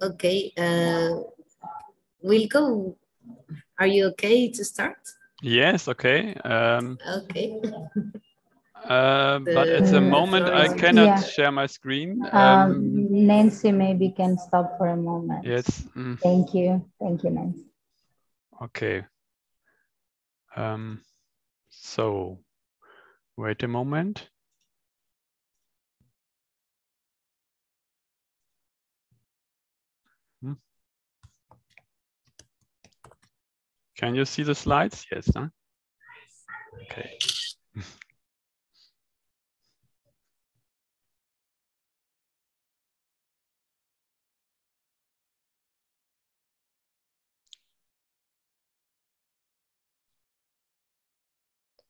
Okay, uh, Wilko, are you okay to start? Yes, okay. Um, okay. Uh, but at the moment, I cannot yeah. share my screen. Um, um, Nancy maybe can stop for a moment. Yes. Mm. Thank you. Thank you, Nancy. Okay. Um, so wait a moment. Can you see the slides? Yes. Huh? Okay.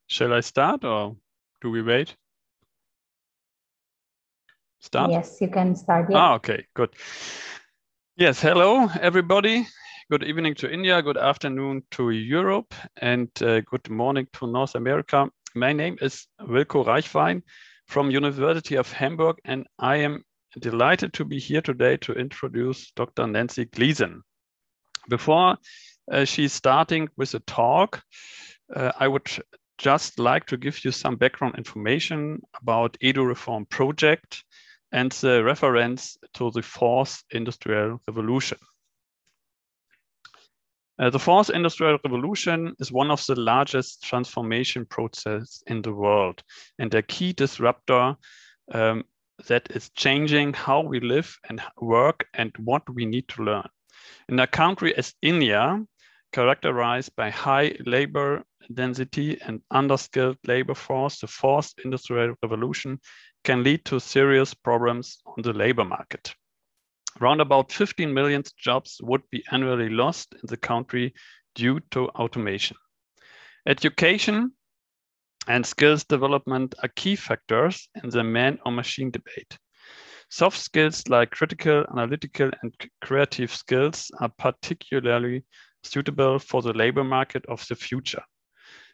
Shall I start or do we wait? Start? Yes, you can start. Yeah. Ah, okay, good. Yes, hello, everybody. Good evening to India, good afternoon to Europe, and uh, good morning to North America. My name is Wilko Reichwein from University of Hamburg, and I am delighted to be here today to introduce Dr. Nancy Gleason. Before uh, she's starting with a talk, uh, I would just like to give you some background information about Edu Reform project and the reference to the fourth industrial revolution. Uh, the fourth industrial revolution is one of the largest transformation processes in the world and a key disruptor um, that is changing how we live and work and what we need to learn. In a country as India, characterized by high labor density and underskilled labor force, the fourth industrial revolution can lead to serious problems on the labor market. Around about 15 million jobs would be annually lost in the country due to automation. Education and skills development are key factors in the man or machine debate. Soft skills like critical, analytical, and creative skills are particularly suitable for the labor market of the future.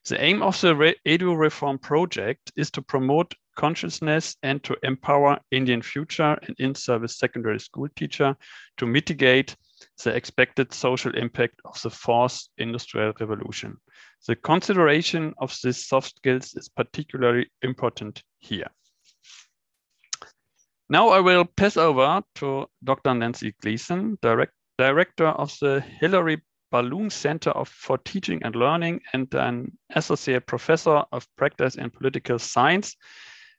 The aim of the Edu Reform project is to promote consciousness and to empower Indian future and in-service secondary school teacher to mitigate the expected social impact of the fourth industrial revolution. The consideration of these soft skills is particularly important here. Now I will pass over to Dr. Nancy Gleason, direct, Director of the Hilary Ballon Center of, for Teaching and Learning and an associate professor of practice in political science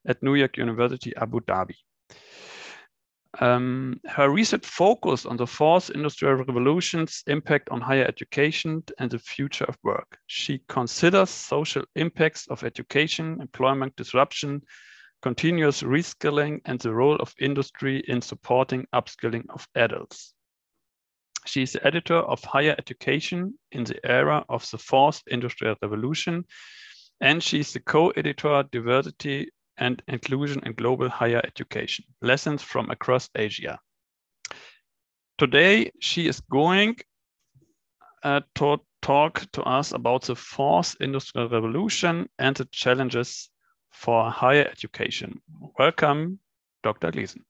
at New York University, Abu Dhabi. Um, her research focus on the fourth industrial revolution's impact on higher education and the future of work. She considers social impacts of education, employment disruption, continuous reskilling, and the role of industry in supporting upskilling of adults. She is the editor of Higher Education in the Era of the Fourth Industrial Revolution, and she is the co-editor Diversity and Inclusion in Global Higher Education, Lessons from Across Asia. Today, she is going uh, to talk to us about the fourth industrial revolution and the challenges for higher education. Welcome, Dr. Gleason.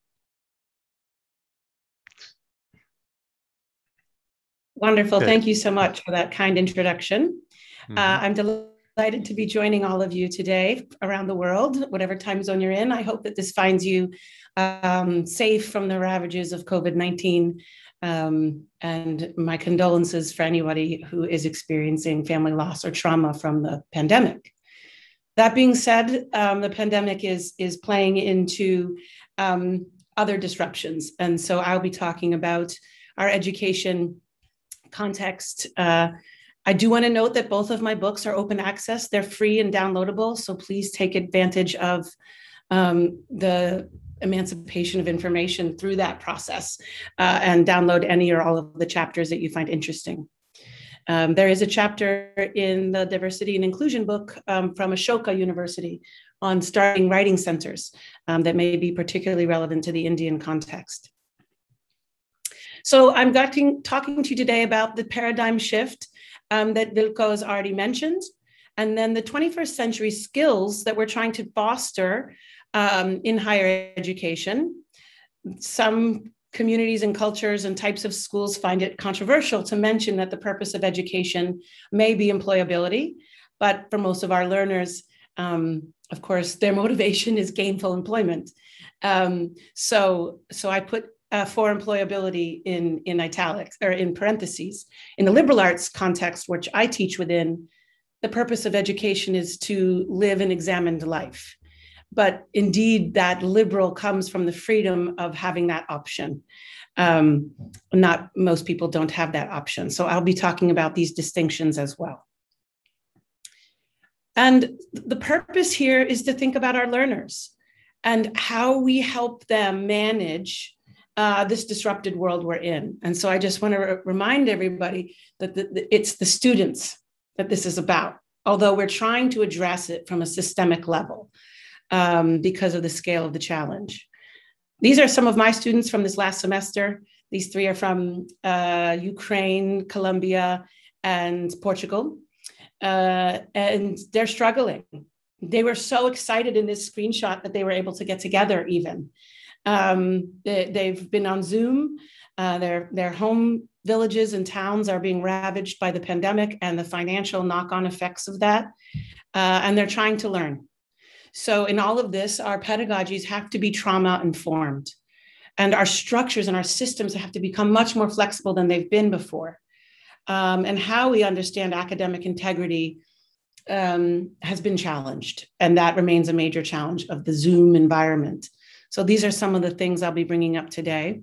Wonderful. Okay. Thank you so much for that kind introduction. Mm-hmm. Uh, I'm delighted to be joining all of you today around the world, whatever time zone you're in. I hope that this finds you um, safe from the ravages of COVID 19. Um, and my condolences for anybody who is experiencing family loss or trauma from the pandemic. That being said, um, the pandemic is, is playing into um, other disruptions. And so I'll be talking about our education context. Uh, I do want to note that both of my books are open access. They're free and downloadable. So please take advantage of um, the emancipation of information through that process uh, and download any or all of the chapters that you find interesting. Um, there is a chapter in the diversity and inclusion book um, from Ashoka University on starting writing centers um, that may be particularly relevant to the Indian context. So I'm talking, talking to you today about the paradigm shift um, that Vilko has already mentioned, and then the 21st century skills that we're trying to foster um, in higher education. some communities and cultures and types of schools find it controversial to mention that the purpose of education may be employability. But for most of our learners, um, of course, their motivation is gainful employment. Um, so, so I put uh, for employability in, in italics or in parentheses. In the liberal arts context, which I teach within, the purpose of education is to live an examined life. But indeed, that liberal comes from the freedom of having that option. Um, not most people don't have that option. So I'll be talking about these distinctions as well. And the purpose here is to think about our learners and how we help them manage uh, this disrupted world we're in. And so I just want to re- remind everybody that the, the, it's the students that this is about, although we're trying to address it from a systemic level um, because of the scale of the challenge. These are some of my students from this last semester. These three are from uh, Ukraine, Colombia, and Portugal. Uh, and they're struggling. They were so excited in this screenshot that they were able to get together even. Um, they, have been on Zoom. Uh, their, their home villages and towns are being ravaged by the pandemic and the financial knock on effects of that. Uh, and they're trying to learn. So, in all of this, our pedagogies have to be trauma informed. And our structures and our systems have to become much more flexible than they've been before. Um, and how we understand academic integrity um, has been challenged. And that remains a major challenge of the Zoom environment. So these are some of the things I'll be bringing up today.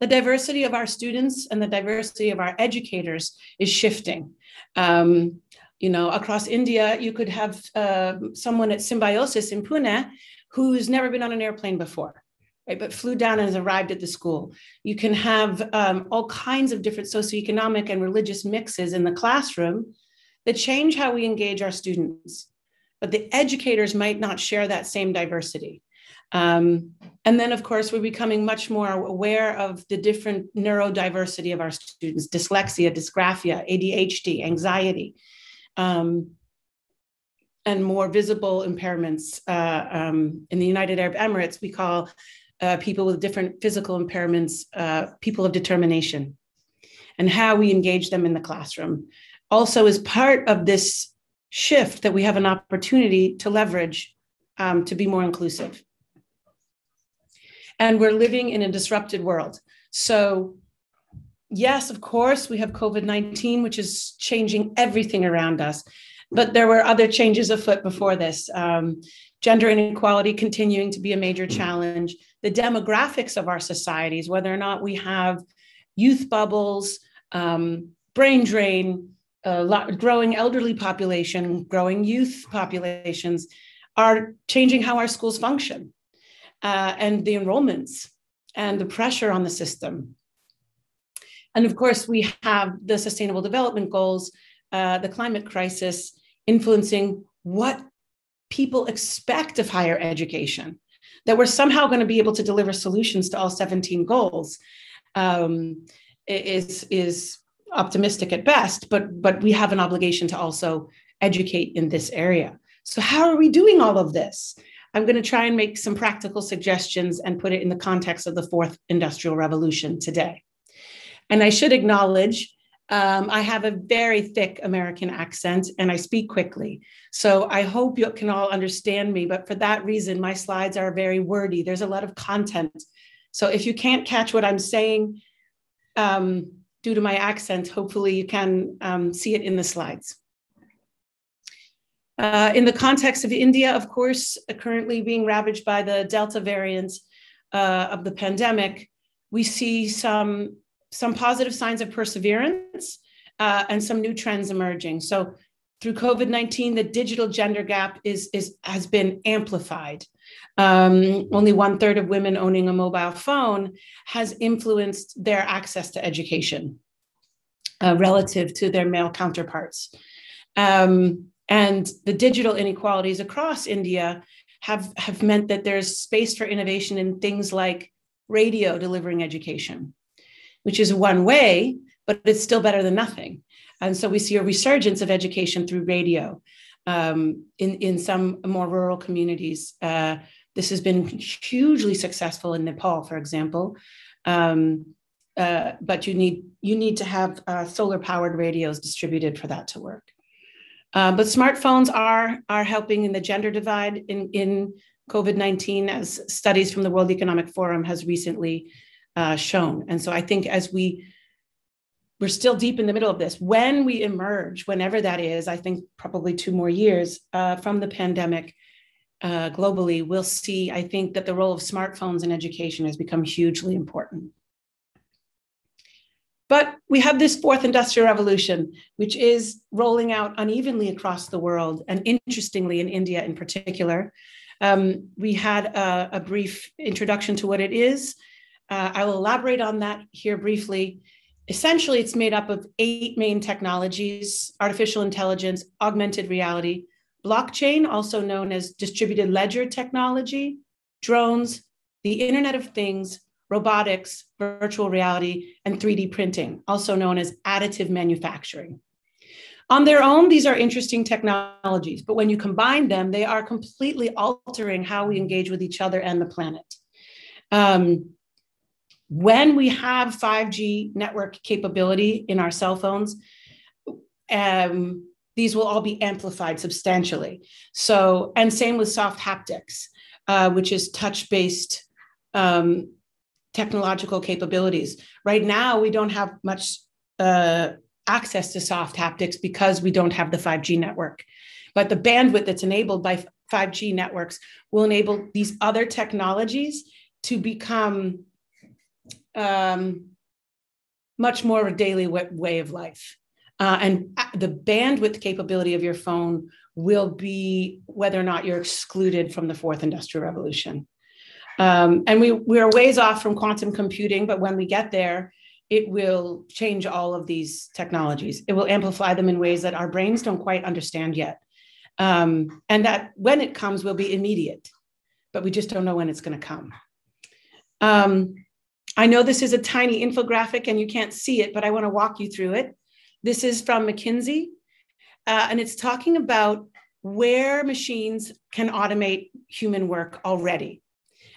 The diversity of our students and the diversity of our educators is shifting. Um, you know, across India, you could have uh, someone at Symbiosis in Pune who's never been on an airplane before, right? But flew down and has arrived at the school. You can have um, all kinds of different socioeconomic and religious mixes in the classroom that change how we engage our students. But the educators might not share that same diversity. Um, and then, of course, we're becoming much more aware of the different neurodiversity of our students dyslexia, dysgraphia, ADHD, anxiety, um, and more visible impairments. Uh, um, in the United Arab Emirates, we call uh, people with different physical impairments uh, people of determination, and how we engage them in the classroom. Also, as part of this shift that we have an opportunity to leverage um, to be more inclusive and we're living in a disrupted world. So, yes, of course, we have COVID 19, which is changing everything around us. But there were other changes afoot before this. Um, gender inequality continuing to be a major challenge. The demographics of our societies, whether or not we have youth bubbles, um, brain drain, uh, growing elderly population, growing youth populations, are changing how our schools function uh, and the enrollments and the pressure on the system. And of course, we have the Sustainable Development Goals, uh, the climate crisis influencing what people expect of higher education, that we're somehow going to be able to deliver solutions to all 17 goals um, is, is optimistic at best, but, but we have an obligation to also educate in this area. So, how are we doing all of this? I'm going to try and make some practical suggestions and put it in the context of the fourth industrial revolution today. And I should acknowledge um, I have a very thick American accent and I speak quickly. So I hope you can all understand me. But for that reason, my slides are very wordy. There's a lot of content. So if you can't catch what I'm saying um, due to my accent, hopefully you can um, see it in the slides. Uh, in the context of India, of course, uh, currently being ravaged by the Delta variant uh, of the pandemic, we see some, some positive signs of perseverance uh, and some new trends emerging. So through COVID-19, the digital gender gap is, is, has been amplified. Um, only one third of women owning a mobile phone has influenced their access to education uh, relative to their male counterparts. Um, and the digital inequalities across India have, have meant that there's space for innovation in things like radio delivering education, which is one way, but it's still better than nothing. And so we see a resurgence of education through radio um, in, in some more rural communities, uh, This has been hugely successful in Nepal, for example. Um, uh, but you need you need to have uh, solar powered radios distributed for that to work. Uh, but smartphones are are helping in the gender divide in in COVID nineteen, as studies from the World Economic Forum has recently uh, shown. And so I think as we we're still deep in the middle of this. When we emerge, whenever that is, I think probably two more years uh, from the pandemic uh, globally, we'll see, I think, that the role of smartphones in education has become hugely important. But we have this fourth industrial revolution, which is rolling out unevenly across the world, and interestingly in India in particular. Um, we had a, a, brief introduction to what it is. Uh, I will elaborate on that here briefly. Essentially, it's made up of eight main technologies artificial intelligence, augmented reality, blockchain, also known as distributed ledger technology, drones, the Internet of Things, robotics, virtual reality, and 3D printing, also known as additive manufacturing. On their own, these are interesting technologies, but when you combine them, they are completely altering how we engage with each other and the planet. Um, when we have 5G network capability in our cell phones, um, these will all be amplified substantially. So, and same with soft haptics, uh, which is touch based um, technological capabilities. Right now, we don't have much uh, access to soft haptics because we don't have the 5G network. But the bandwidth that's enabled by 5G networks will enable these other technologies to become um, much more of a daily way of life. Uh, and the bandwidth capability of your phone will be whether or not you're excluded from the fourth industrial revolution. Um, and we, we are ways off from quantum computing, but when we get there, it will change all of these technologies. It will amplify them in ways that our brains don't quite understand yet. Um, and that when it comes will be immediate, but we just don't know when it's going to come. Um, I know this is a tiny infographic and you can't see it, but I want to walk you through it. This is from McKinsey, uh, and it's talking about where machines can automate human work already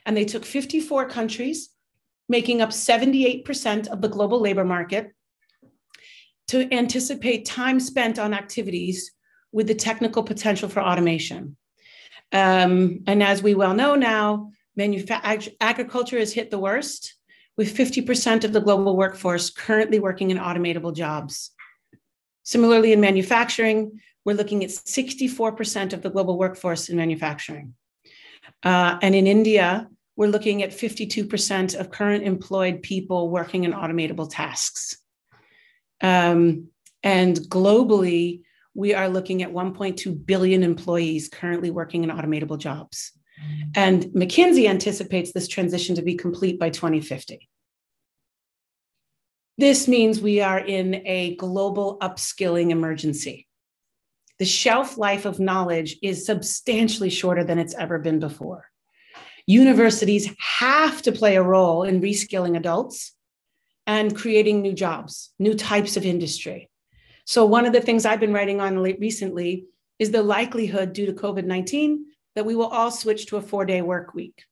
and they took 54 countries, making up 78% of the global labor market, to anticipate time spent on activities with the technical potential for automation. Um, and as we well know now, agriculture has hit the worst, with 50% of the global workforce currently working in automatable jobs. Similarly, in manufacturing, we're looking at 64% of the global workforce in manufacturing. Uh, and in India, we're looking at 52% of current employed people working in automatable tasks. Um, and globally, we are looking at 1.2 billion employees currently working in automatable jobs. And McKinsey anticipates this transition to be complete by 2050. This means we are in a global upskilling emergency the shelf life of knowledge is substantially shorter than it's ever been before. Universities have to play a role in reskilling adults and creating new jobs, new types of industry. So, one of the things I've been writing on recently is the likelihood due to COVID 19 that we will all switch to a four day work week.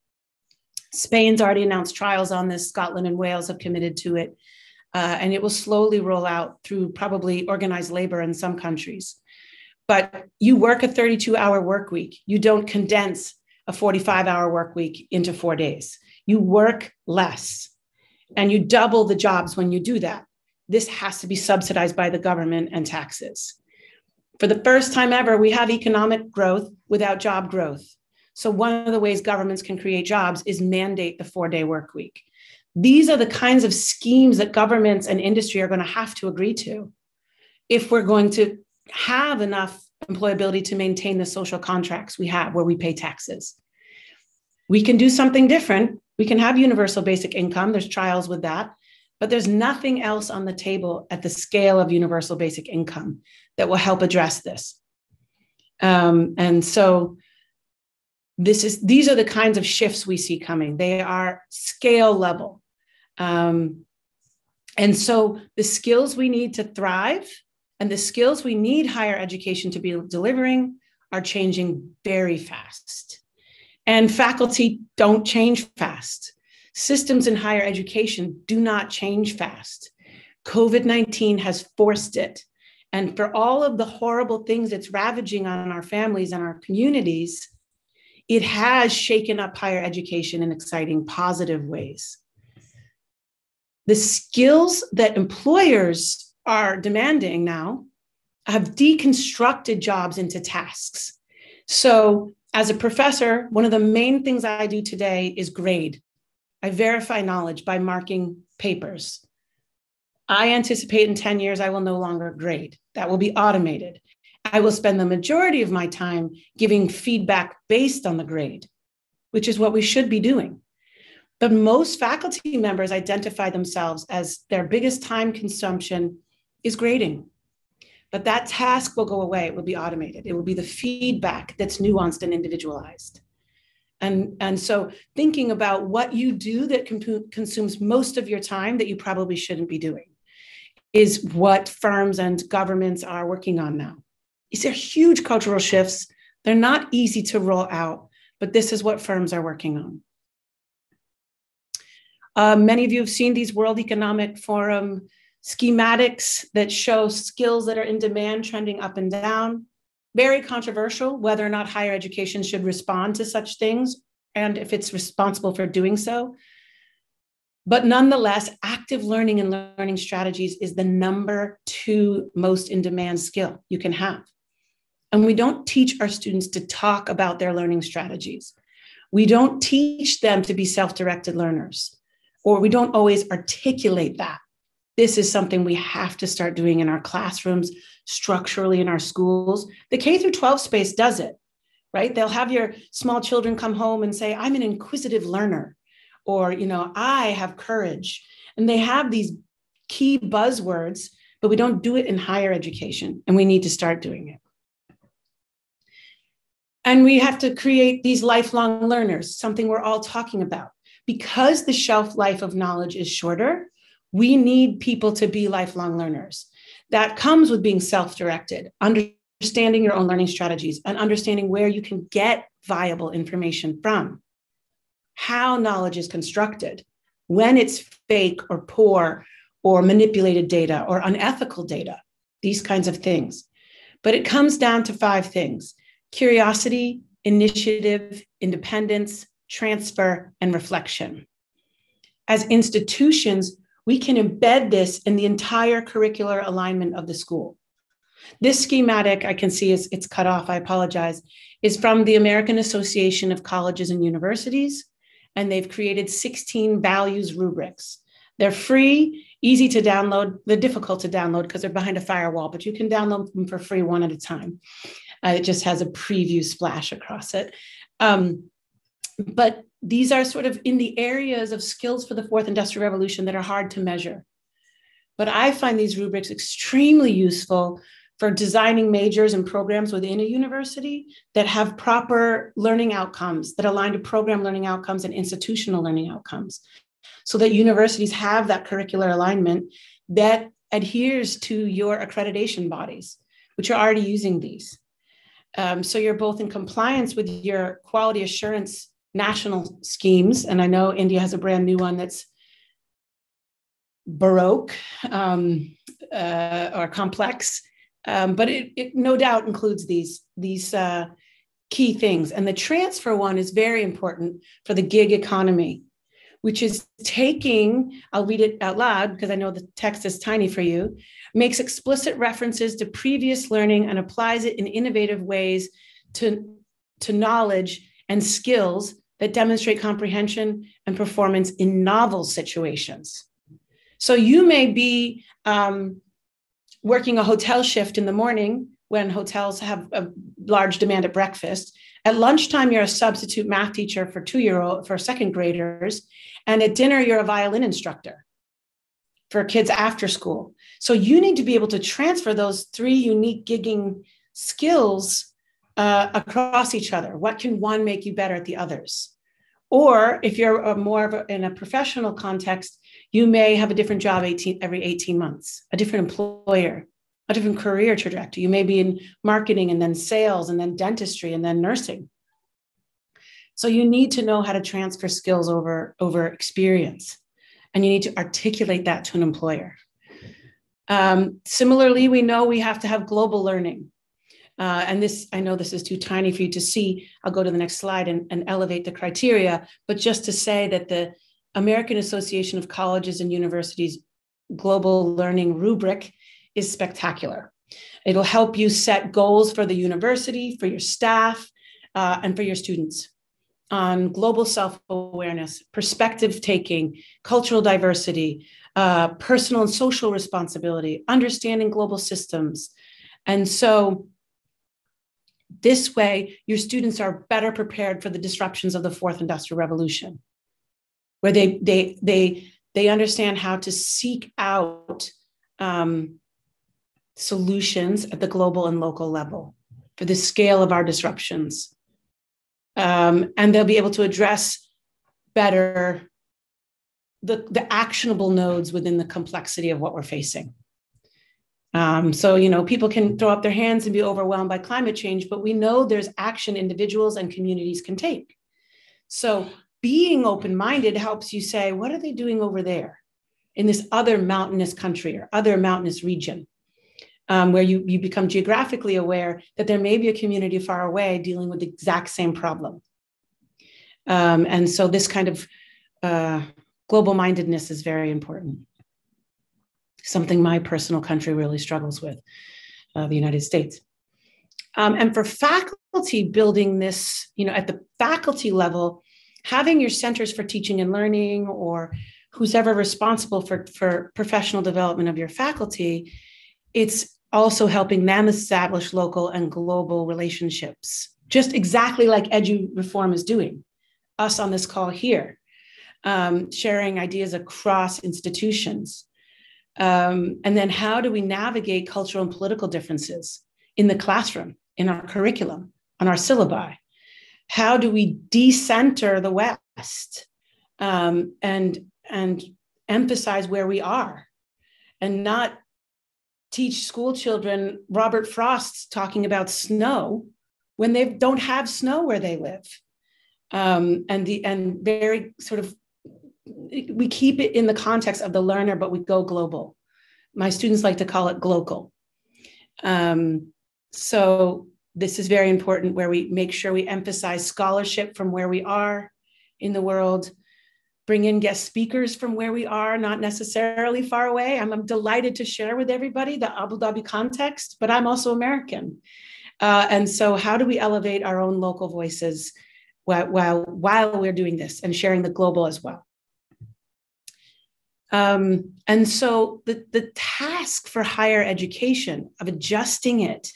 Spain's already announced trials on this, Scotland and Wales have committed to it. Uh, and it will slowly roll out through probably organized labor in some countries but you work a 32 hour work week. You don't condense a 45 hour work week into four days. You work less and you double the jobs when you do that. This has to be subsidized by the government and taxes. For the first time ever, we have economic growth without job growth. So, one of the ways governments can create jobs is mandate the four day work week. These are the kinds of schemes that governments and industry are going to have to agree to if we're going to have enough employability to maintain the social contracts we have where we pay taxes. We can do something different. We can have universal basic income. There's trials with that. But there's nothing else on the table at the scale of universal basic income that will help address this. Um, and so this is these are the kinds of shifts we see coming. They are scale level. Um, and so the skills we need to thrive and the skills we need higher education to be delivering are changing very fast. And faculty don't change fast. Systems in higher education do not change fast. COVID 19 has forced it. And for all of the horrible things it's ravaging on our families and our communities, it has shaken up higher education in exciting, positive ways. The skills that employers are demanding now have deconstructed jobs into tasks. So, as a professor, one of the main things I do today is grade. I verify knowledge by marking papers. I anticipate in 10 years I will no longer grade. That will be automated. I will spend the majority of my time giving feedback based on the grade, which is what we should be doing. But most faculty members identify themselves as their biggest time consumption is grading. But that task will go away, it will be automated. It will be the feedback that's nuanced and individualized. And, and so thinking about what you do that consumes most of your time that you probably shouldn't be doing is what firms and governments are working on now. These are huge cultural shifts. They're not easy to roll out, but this is what firms are working on. Uh, many of you have seen these World Economic Forum schematics that show skills that are in demand trending up and down. Very controversial whether or not higher education should respond to such things and if it's responsible for doing so. But nonetheless, active learning and learning strategies is the number two most in demand skill you can have. And we don't teach our students to talk about their learning strategies. We don't teach them to be self directed learners, or we don't always articulate that. This is something we have to start doing in our classrooms, structurally in our schools. The K through 12 space does it, right? They'll have your small children come home and say, I'm an inquisitive learner or you know i have courage and they have these key buzzwords but we don't do it in higher education and we need to start doing it and we have to create these lifelong learners something we're all talking about because the shelf life of knowledge is shorter we need people to be lifelong learners that comes with being self-directed understanding your own learning strategies and understanding where you can get viable information from how knowledge is constructed, when it's fake or poor or manipulated data or unethical data, these kinds of things. But it comes down to five things curiosity, initiative, independence, transfer, and reflection. As institutions, we can embed this in the entire curricular alignment of the school. This schematic I can see is it's cut off, I apologize, is from the American Association of Colleges and Universities and they've created 16 values rubrics. They're free, easy to download. They're difficult to download because they're behind a firewall, but you can download them for free one at a time. Uh, it just has a preview splash across it. Um, but these are sort of in the areas of skills for the fourth industrial revolution that are hard to measure. But I find these rubrics extremely useful for designing majors and programs within a university that have proper learning outcomes that align to program learning outcomes and institutional learning outcomes so that universities have that curricular alignment that adheres to your accreditation bodies which are already using these um, so you're both in compliance with your quality assurance national schemes and i know india has a brand new one that's baroque um, uh, or complex um, but it, it, no doubt includes these these uh, key things. And the transfer one is very important for the gig economy, which is taking, I'll read it out loud because I know the text is tiny for you, makes explicit references to previous learning and applies it in innovative ways to, to knowledge and skills that demonstrate comprehension and performance in novel situations. So you may be um, working a hotel shift in the morning when hotels have a large demand at breakfast. At lunchtime, you're a substitute math teacher for two year old for second graders, and at dinner, you're a violin instructor for kids after school. So you need to be able to transfer those three unique gigging skills uh, across each other. What can one make you better at the others? Or if you're a more of a, in a professional context, you may have a different job 18, every 18 months, a different employer, a different career trajectory. You may be in marketing and then sales and then dentistry and then nursing. So you need to know how to transfer skills over, over experience, and you need to articulate that to an employer. Um, similarly, we know we have to have global learning. Uh, and this, I know this is too tiny for you to see. I'll go to the next slide and, and elevate the criteria. But just to say that the American Association of Colleges and Universities Global Learning Rubric is spectacular. It'll help you set goals for the university, for your staff, uh, and for your students on global self awareness, perspective taking, cultural diversity, uh, personal and social responsibility, understanding global systems. And so, this way, your students are better prepared for the disruptions of the fourth industrial revolution, where they, they, they, they understand how to seek out um, solutions at the global and local level for the scale of our disruptions. Um, and they'll be able to address better the, the actionable nodes within the complexity of what we're facing. Um, so, you know, people can throw up their hands and be overwhelmed by climate change, but we know there's action individuals and communities can take. So, being open minded helps you say, what are they doing over there in this other mountainous country or other mountainous region? Um, where you, you become geographically aware that there may be a community far away dealing with the exact same problem. Um, and so, this kind of uh, global mindedness is very important. Something my personal country really struggles with, uh, the United States. Um, and for faculty building this, you know, at the faculty level, having your centers for teaching and learning or who's ever responsible for, for professional development of your faculty, it's also helping them establish local and global relationships, just exactly like Edu Reform is doing, us on this call here, um, sharing ideas across institutions. Um, and then how do we navigate cultural and political differences in the classroom, in our curriculum, on our syllabi? How do we decenter the West um, and, and emphasize where we are and not teach school children Robert Frost talking about snow when they don't have snow where they live? Um, and the and very sort of we keep it in the context of the learner, but we go global. My students like to call it global. Um, so this is very important where we make sure we emphasize scholarship from where we are in the world, bring in guest speakers from where we are, not necessarily far away. I'm, I'm delighted to share with everybody the Abu Dhabi context, but I'm also American. Uh, and so, how do we elevate our own local voices while, while, while we're doing this and sharing the global as well? Um, and so the, the task for higher education of adjusting it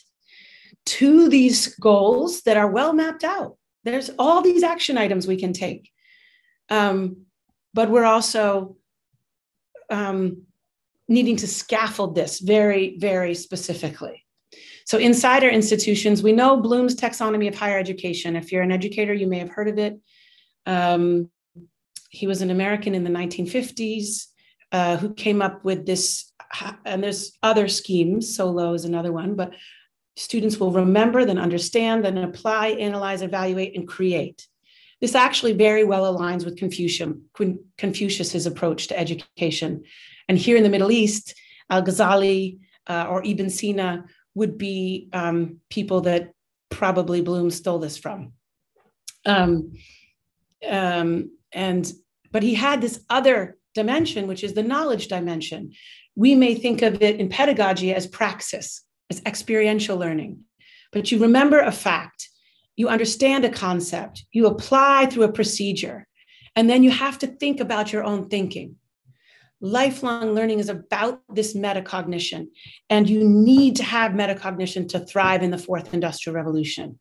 to these goals that are well mapped out. There's all these action items we can take. Um, but we're also um, needing to scaffold this very, very specifically. So, inside our institutions, we know Bloom's taxonomy of higher education. If you're an educator, you may have heard of it. Um, he was an American in the 1950s uh, who came up with this, and there's other schemes, Solo is another one, but students will remember, then understand, then apply, analyze, evaluate, and create. This actually very well aligns with Confucius, Confucius's approach to education. And here in the Middle East, Al Ghazali uh, or Ibn Sina would be um, people that probably Bloom stole this from. Um, um, and but he had this other dimension, which is the knowledge dimension. We may think of it in pedagogy as praxis, as experiential learning. But you remember a fact, you understand a concept, you apply through a procedure, and then you have to think about your own thinking. Lifelong learning is about this metacognition, and you need to have metacognition to thrive in the fourth industrial revolution.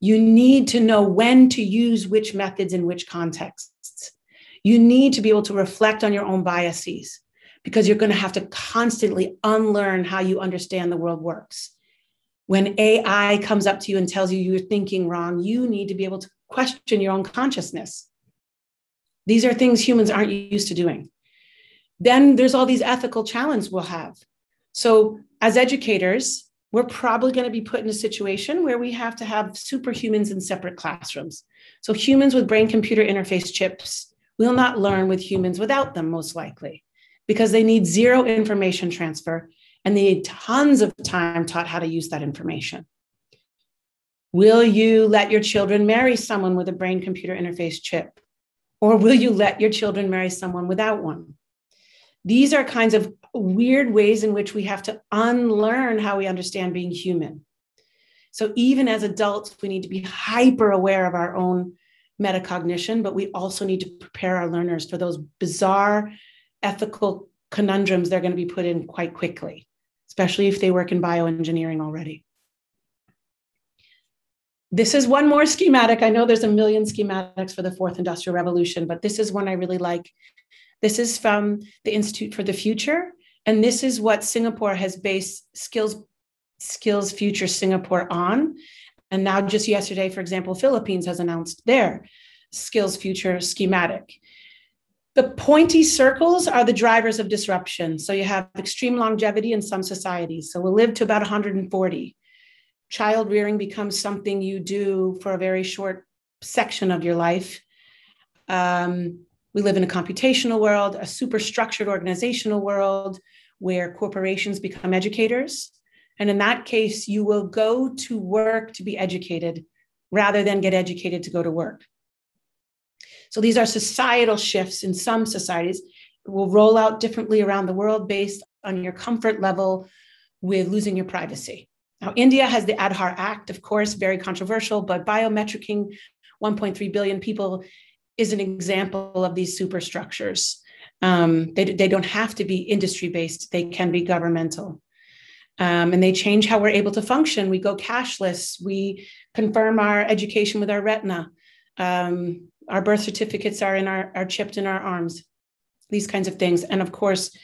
You need to know when to use which methods in which contexts. You need to be able to reflect on your own biases because you're going to have to constantly unlearn how you understand the world works. When AI comes up to you and tells you you're thinking wrong, you need to be able to question your own consciousness. These are things humans aren't used to doing. Then there's all these ethical challenges we'll have. So, as educators, we're probably going to be put in a situation where we have to have superhumans in separate classrooms. So humans with brain computer interface chips will not learn with humans without them, most likely, because they need zero information transfer and they need tons of time taught how to use that information. Will you let your children marry someone with a brain computer interface chip? Or will you let your children marry someone without one? These are kinds of weird ways in which we have to unlearn how we understand being human. So, even as adults, we need to be hyper aware of our own metacognition, but we also need to prepare our learners for those bizarre ethical conundrums they're going to be put in quite quickly, especially if they work in bioengineering already. This is one more schematic. I know there's a million schematics for the fourth industrial revolution, but this is one I really like. This is from the Institute for the Future, and this is what Singapore has based skills skills future Singapore on. And now, just yesterday, for example, Philippines has announced their skills future schematic. The pointy circles are the drivers of disruption. So you have extreme longevity in some societies. So we'll live to about 140. Child rearing becomes something you do for a very short section of your life. Um, we live in a computational world, a super structured organizational world where corporations become educators. And in that case, you will go to work to be educated rather than get educated to go to work. So these are societal shifts in some societies. It will roll out differently around the world based on your comfort level with losing your privacy. Now, India has the Aadhaar Act, of course, very controversial, but biometricing 1.3 billion people is an example of these superstructures. Um, they, they don't have to be industry based, they can be governmental. Um, and they change how we're able to function. We go cashless, we confirm our education with our retina. Um, our birth certificates are in our are chipped in our arms. These kinds of things. And of course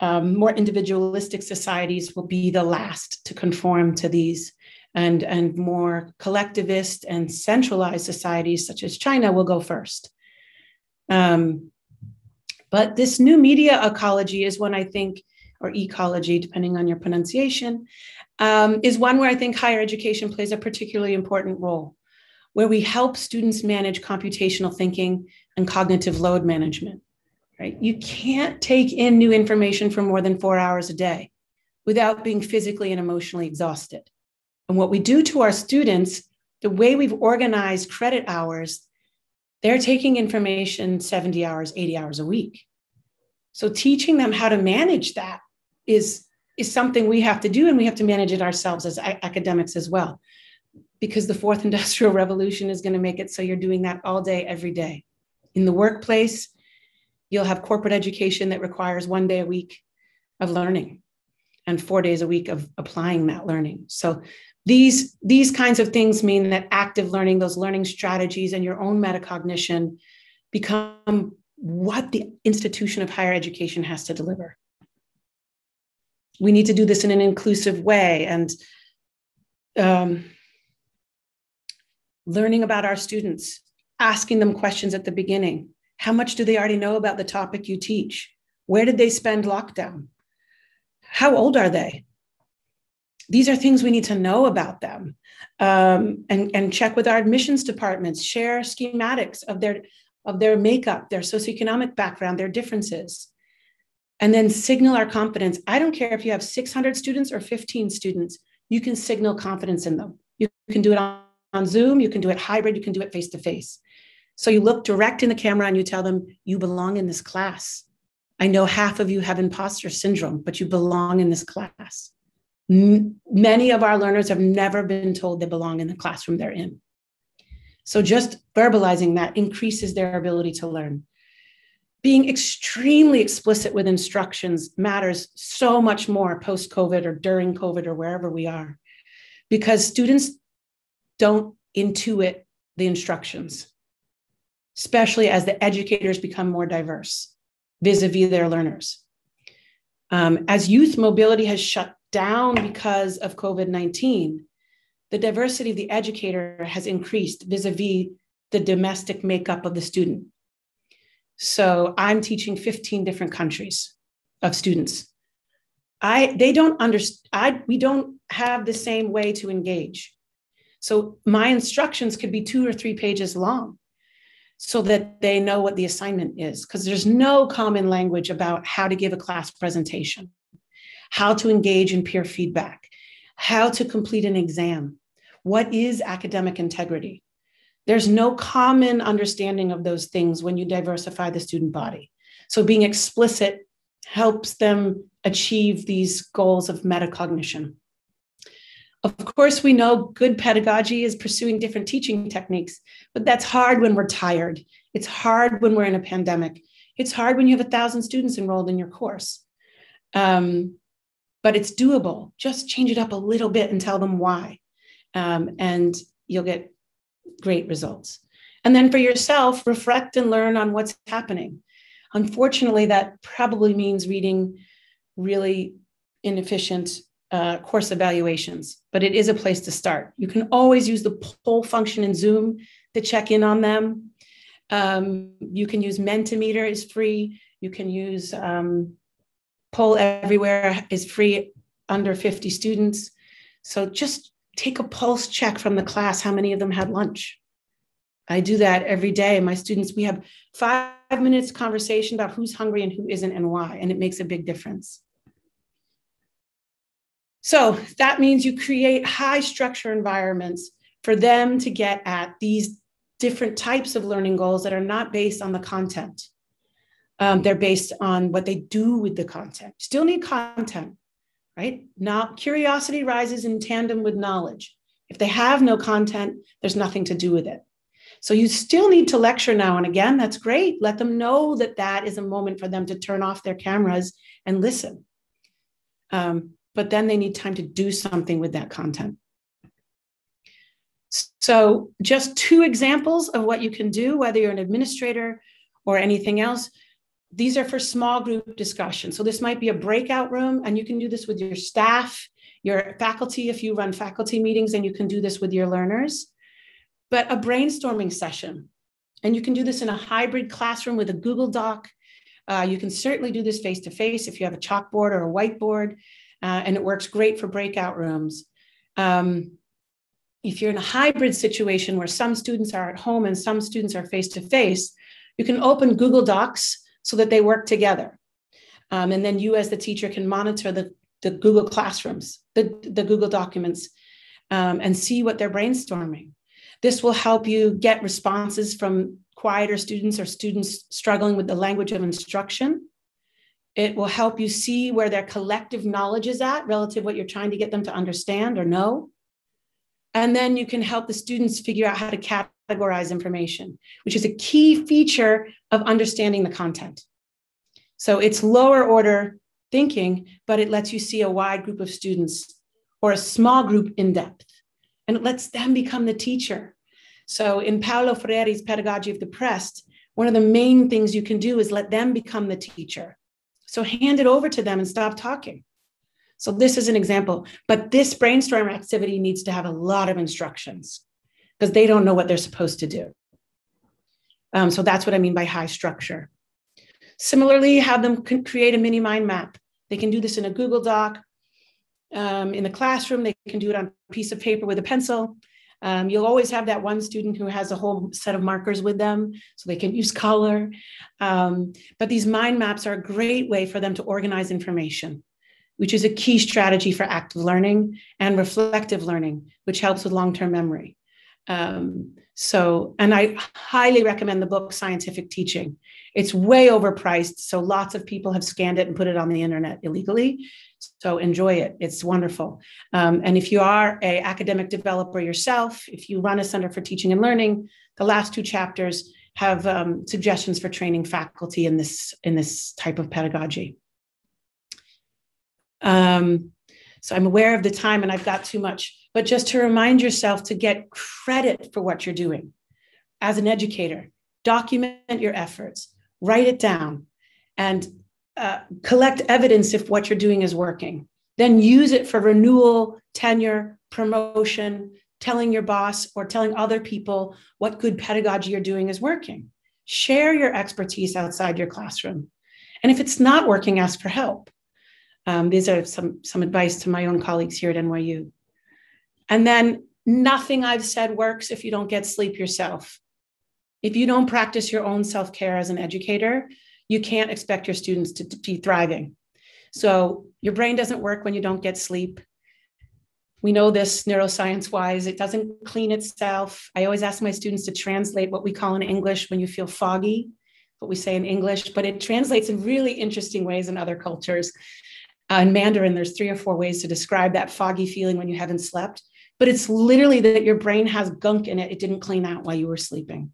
um, more individualistic societies will be the last to conform to these. And and more collectivist and centralized societies such as china will go first. Um, but this new media ecology is one i think or ecology depending on your pronunciation um, is one where i think higher education plays a particularly important role where we help students manage computational thinking and cognitive load management right? You can't take in new information for more than four hours a day without being physically and emotionally exhausted. And what we do to our students the way we've organized credit hours they're taking information 70 hours 80 hours a week. So teaching them how to manage that is is something we have to do and we have to manage it ourselves as academics as well because the fourth industrial revolution is going to make it so you're doing that all day, every day. In the workplace, you'll have corporate education that requires one day a week of learning and four days a week of applying that learning. So these, these kinds of things mean that active learning, those learning strategies, and your own metacognition become what the institution of higher education has to deliver. We need to do this in an inclusive way. And um, learning about our students, asking them questions at the beginning. How much do they already know about the topic you teach? Where did they spend lockdown? How old are they? These are things we need to know about them um, and, and check with our admissions departments, share schematics of their, of their makeup, their socioeconomic background, their differences, and then signal our confidence. I don't care if you have 600 students or 15 students, you can signal confidence in them. You can do it on Zoom, you can do it hybrid, you can do it face to face. So you look direct in the camera and you tell them, you belong in this class. I know half of you have imposter syndrome, but you belong in this class. M- many of our learners have never been told they belong in the classroom they're in. So just verbalizing that increases their ability to learn. Being extremely explicit with instructions matters so much more post COVID or during COVID or wherever we are, because students don't intuit the instructions, especially as the educators become more diverse vis a vis their learners. Um, as youth mobility has shut down because of COVID 19, the diversity of the educator has increased vis a vis the domestic makeup of the student. So I'm teaching 15 different countries of students. I they don't understand. I we don't have the same way to engage. So my instructions could be two or three pages long so that they know what the assignment is because there's no common language about how to give a class presentation, how to engage in peer feedback, how to complete an exam, what is academic integrity. There's no common understanding of those things when you diversify the student body. So being explicit helps them achieve these goals of metacognition. Of course, we know good pedagogy is pursuing different teaching techniques, but that's hard when we're tired. It's hard when we're in a pandemic. It's hard when you have a thousand students enrolled in your course. Um, but it's doable. Just change it up a little bit and tell them why. Um, and you'll get great results. And then for yourself, reflect and learn on what's happening. Unfortunately, that probably means reading really inefficient uh, course evaluations, but it is a place to start. You can always use the poll function in Zoom to check in on them. Um, you can use Mentimeter is free. You can use um, Poll Everywhere is free under 50 students. So just take a pulse check from the class. How many of them had lunch? I do that every day. My students, we have five minutes conversation about who's hungry and who isn't and why, and it makes a big difference. So that means you create high structure environments for them to get at these different types of learning goals that are not based on the content. Um, they're based on what they do with the content. Still need content, right? Now, curiosity rises in tandem with knowledge. If they have no content, there's nothing to do with it. So you still need to lecture now and again. That's great. Let them know that that is a moment for them to turn off their cameras and listen. Um, but then they need time to do something with that content. So, just two examples of what you can do, whether you're an administrator or anything else. These are for small group discussion. So, this might be a breakout room, and you can do this with your staff, your faculty, if you run faculty meetings, and you can do this with your learners. But a brainstorming session, and you can do this in a hybrid classroom with a Google Doc. Uh, you can certainly do this face to face if you have a chalkboard or a whiteboard, uh, and it works great for breakout rooms. Um, if you're in a hybrid situation where some students are at home and some students are face to face, you can open Google Docs so that they work together. Um, and then you, as the teacher, can monitor the, the Google classrooms, the, the Google documents, um, and see what they're brainstorming. This will help you get responses from quieter students or students struggling with the language of instruction. It will help you see where their collective knowledge is at relative what you're trying to get them to understand or know. And then you can help the students figure out how to categorize information, which is a key feature of understanding the content. So it's lower order thinking, but it lets you see a wide group of students or a small group in depth. And it lets them become the teacher. So in Paulo Freire's Pedagogy of the Oppressed, one of the main things you can do is let them become the teacher. So hand it over to them and stop talking. So this is an example, but this brainstorm activity needs to have a lot of instructions because they don't know what they're supposed to do. Um, so that's what I mean by high structure. Similarly, have them create a mini mind map. They can do this in a Google Doc. Um, in the classroom, they can do it on a piece of paper with a pencil. Um, you'll always have that one student who has a whole set of markers with them, so they can use color. Um, but these mind maps are a great way for them to organize information which is a key strategy for active learning and reflective learning, which helps with long term memory. Um, so, and I highly recommend the book Scientific Teaching. It's way overpriced, so lots of people have scanned it and put it on the internet illegally. So enjoy it; it's wonderful. Um, and if you are a academic developer yourself, if you run a center for teaching and learning, the last two chapters have um, suggestions for training faculty in this in this type of pedagogy. Um, so I'm aware of the time and I've got too much, but just to remind yourself to get credit for what you're doing as an educator, document your efforts, write it down, and uh, collect evidence if what you're doing is working. Then use it for renewal, tenure, promotion, telling your boss or telling other people what good pedagogy you're doing is working. Share your expertise outside your classroom. And if it's not working, ask for help. Um, these are some, some advice to my own colleagues here at NYU. And then nothing I've said works if you don't get sleep yourself. If you don't practice your own self care as an educator, you can't expect your students to, be thriving. So your brain doesn't work when you don't get sleep. We know this neuroscience wise, it doesn't clean itself. I always ask my students to translate what we call in English when you feel foggy, what we say in English, but it translates in really interesting ways in other cultures. Uh, in Mandarin, there's three or four ways to describe that foggy feeling when you haven't slept, but it's literally that your brain has gunk in it. It didn't clean out while you were sleeping.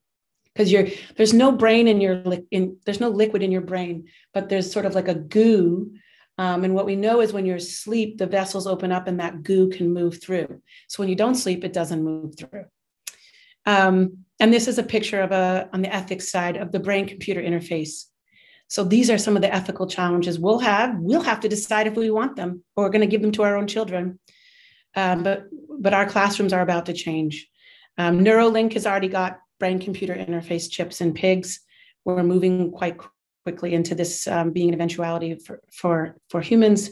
Because you're there's no brain in your in there's no liquid in your brain but there's sort of like a goo. Um, and what we know is when you're asleep the vessels open up and that goo can move through. So when you don't sleep it doesn't move through. Um, and this is a picture of a on the ethics side of the brain computer interface. So these are some of the ethical challenges we'll have. We'll have to decide if we want them or we're going to give them to our own children um, but but our classrooms are about to change um, neuralink has already got brain computer interface chips in pigs. We're moving quite quickly into this um, being an eventuality for, for, for humans.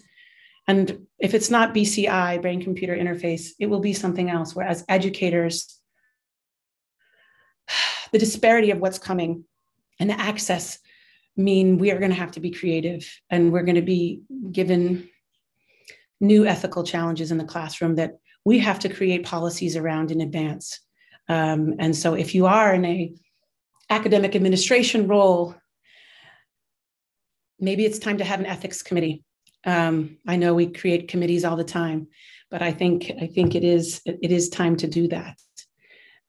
And if it's not BCI, brain computer interface, it will be something else. Whereas educators, the disparity of what's coming and the access mean we are going to have to be creative and we're going to be given new ethical challenges in the classroom that we have to create policies around in advance. Um, and so if you are in a academic administration role, maybe it's time to have an ethics committee. Um, I know we create committees all the time, but I think I think it is it is time to do that.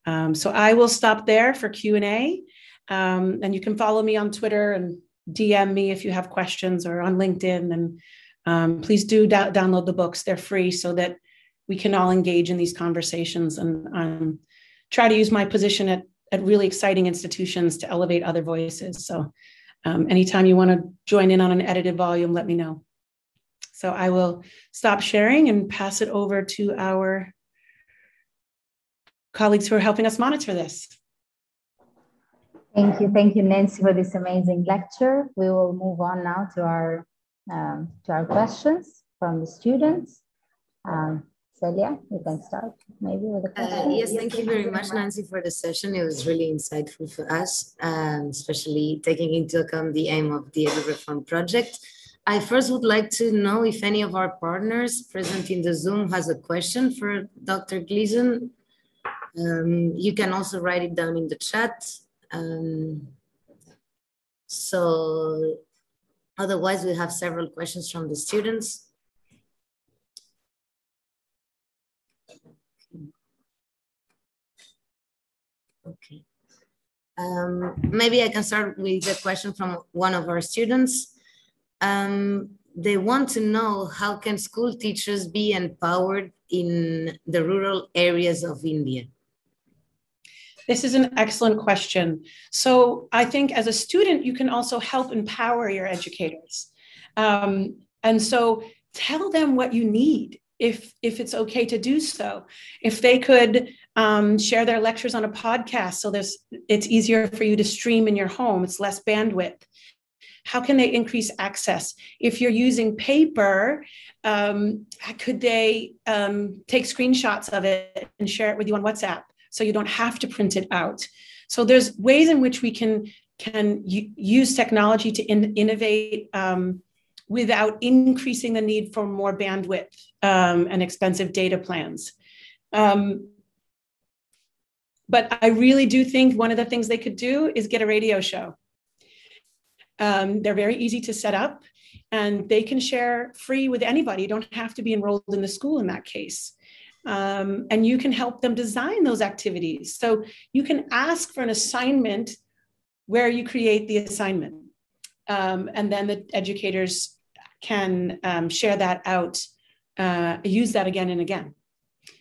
Um, so I will stop there for Q and A, um, and you can follow me on Twitter and DM me if you have questions or on LinkedIn. And um, please do download the books; they're free, so that we can all engage in these conversations. And um, try to use my position at, at really exciting institutions to elevate other voices. So um, anytime you want to join in on an edited volume, let me know. So I will stop sharing and pass it over to our colleagues who are helping us monitor this. Thank you. Thank you, Nancy, for this amazing lecture. We will move on now to our, um, to our questions from the students. Um, Celia, you can start maybe with a uh, question. Uh, yes, thank you very much, Nancy, for the session. It was really insightful for us, um, especially taking into account the aim of the Reform project. I first would like to know if any of our partners present in the Zoom has a question for Dr. Gleason. Um, you can also write it down in the chat. Um, so otherwise, we have several questions from the students. Okay. Um, maybe I can start with a question from one of our students. Um, they want to know how can school teachers be empowered in the rural areas of India? This is an excellent question. So I think as a student, you can also help empower your educators. Um, and so tell them what you need if if it's okay to do so if they could um, share their lectures on a podcast so there's it's easier for you to stream in your home it's less bandwidth how can they increase access if you're using paper um, could they um, take screenshots of it and share it with you on whatsapp so you don't have to print it out so there's ways in which we can can use technology to in, innovate um, without increasing the need for more bandwidth um, and expensive data plans. Um, but I really do think one of the things they could do is get a radio show. Um, they're very easy to set up and they can share free with anybody. You don't have to be enrolled in the school in that case. Um, and you can help them design those activities. So you can ask for an assignment where you create the assignment. Um, and then the educators can um, share that out, uh, use that again and again.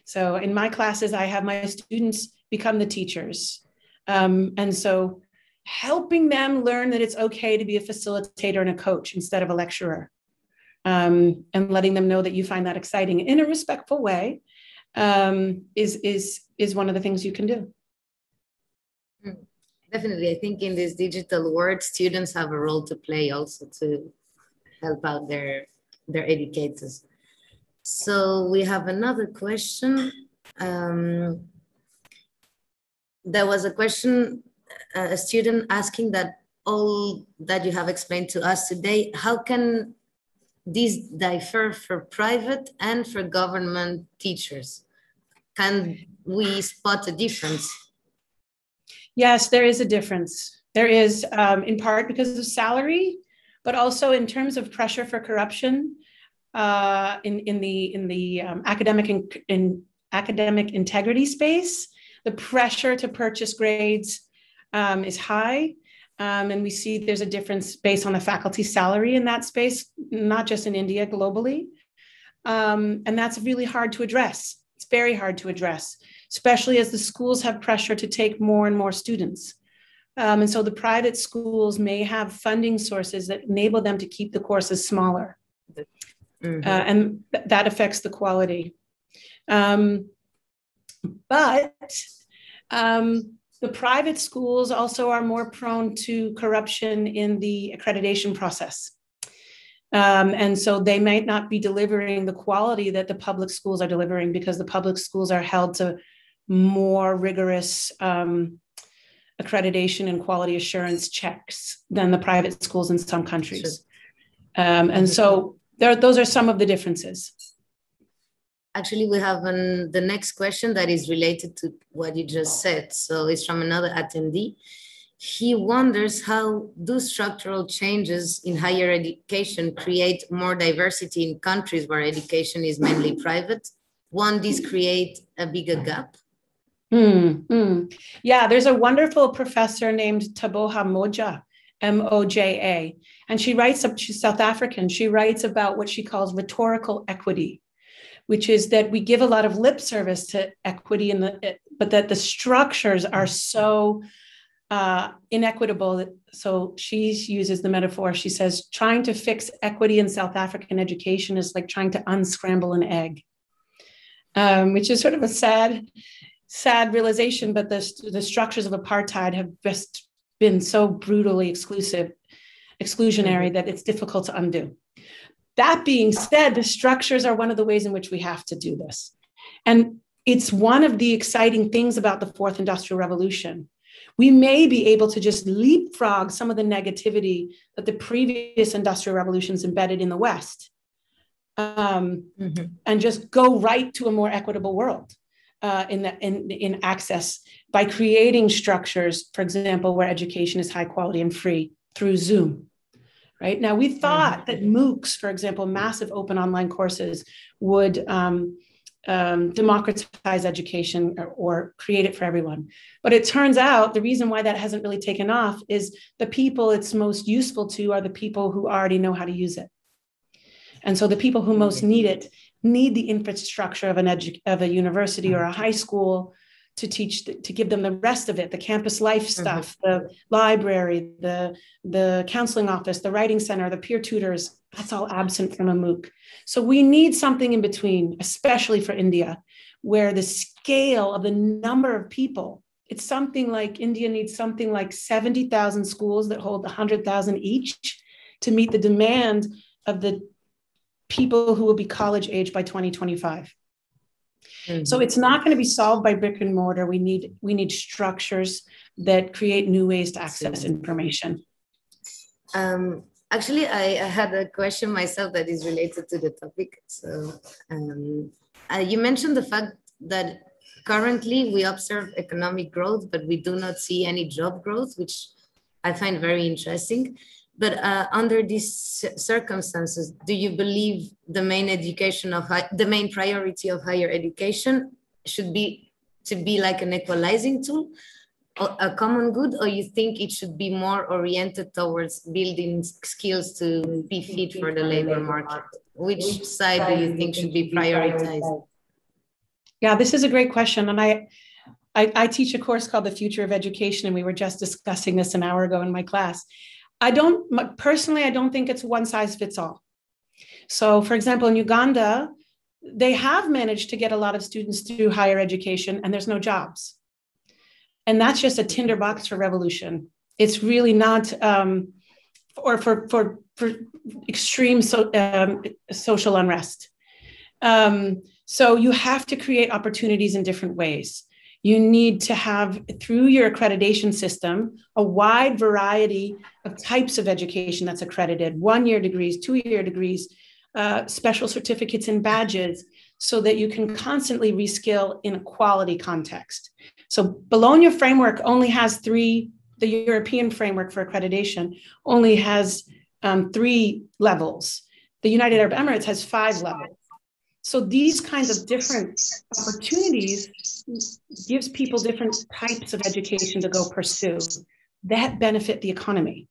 So in my classes, I have my students become the teachers. Um, and so helping them learn that it's okay to be a facilitator and a coach instead of a lecturer. Um, and letting them know that you find that exciting in a respectful way um, is, is, is one of the things you can do. Hmm. Definitely. I think in this digital world, students have a role to play also to help out their their educators. So we have another question. Um, there was a question, a student asking that all that you have explained to us today, how can these differ for private and for government teachers? Can we spot a difference? Yes, there is a difference. There is, um, in part because of salary, but also in terms of pressure for corruption uh, in in the in the um, academic in, in academic integrity space. The pressure to purchase grades um, is high. Um, and we see there's a difference based on the faculty salary in that space, not just in India, globally. Um, and that's really hard to address. It's very hard to address, especially as the schools have pressure to take more and more students. Um, and so the private schools may have funding sources that enable them to keep the courses smaller. Mm-hmm. Uh, and th- that affects the quality. Um, but um, the private schools also are more prone to corruption in the accreditation process. Um, and so they might not be delivering the quality that the public schools are delivering because the public schools are held to more rigorous um, accreditation and quality assurance checks than the private schools in some countries. Um, and so there, those are some of the differences. Actually, we have an, the next question that is related to what you just said. So it's from another attendee. He wonders how do structural changes in higher education create more diversity in countries where education is mainly private? Won't this create a bigger gap? Mm, mm. Yeah, there's a wonderful professor named Teboho Moja, M O J A, and she writes, up, she's South African, she writes about what she calls rhetorical equity which is that we give a lot of lip service to equity in the but that the structures are so uh, inequitable. So she uses the metaphor. She says, trying to fix equity in South African education is like trying to unscramble an egg, um, which is sort of a sad, sad realization. But the, the structures of apartheid have just been so brutally exclusive, exclusionary mm-hmm. that it's difficult to undo. That being said, the structures are one of the ways in which we have to do this. And it's one of the exciting things about the fourth industrial revolution. We may be able to just leapfrog some of the negativity that the previous industrial revolutions embedded in the West um, mm-hmm. and just go right to a more equitable world. Uh, in, the, in, in access by creating structures, for example, where education is high quality and free through Zoom, right? Now, we thought that MOOCs, for example, massive open online courses, would um, um, democratize education or, or, create it for everyone. But it turns out the reason why that hasn't really taken off is the people it's most useful to are the people who already know how to use it. And so the people who most need it need the infrastructure of an edu- of a university or a high school to teach to give them the rest of it the campus life mm-hmm. stuff mm-hmm. the library the the counseling office the writing center the peer tutors that's all absent from a mooc so we need something in between especially for india where the scale of the number of people it's something like india needs something like 70,000 schools that hold 100,000 each to meet the demand of the people who will be college age by 2025 Mm-hmm. So it's not going to be solved by brick and mortar. We need we need structures that create new ways to access information. Um, actually, I, I, had a question myself that is related to the topic. So um, uh, you mentioned the fact that currently we observe economic growth, but we do not see any job growth, which I find very interesting. But uh, under these circumstances, do you believe the main education of high, the main priority of higher education should be to be like an equalizing tool, a common good, or you think it should be more oriented towards building skills to be fit for the labor market? Which side do you think should be prioritized? Yeah, this is a great question, and I. I, I teach a course called The Future of Education, and we were just discussing this an hour ago in my class. I don't personally, I don't think it's one size fits all. So, for example, in Uganda, they have managed to get a lot of students through higher education and there's no jobs. And that's just a tinderbox for revolution. It's really not, um, or for, for for extreme so, um, social unrest. Um, so you have to create opportunities in different ways. You need to have, through your accreditation system, a wide variety of types of education that's accredited one year degrees, two year degrees, uh, special certificates and badges, so that you can constantly reskill in a quality context. So Bologna framework only has three, the European framework for accreditation only has um, three levels. The United Arab Emirates has five levels. So these kinds of different opportunities gives people different types of education to go pursue that benefit the economy.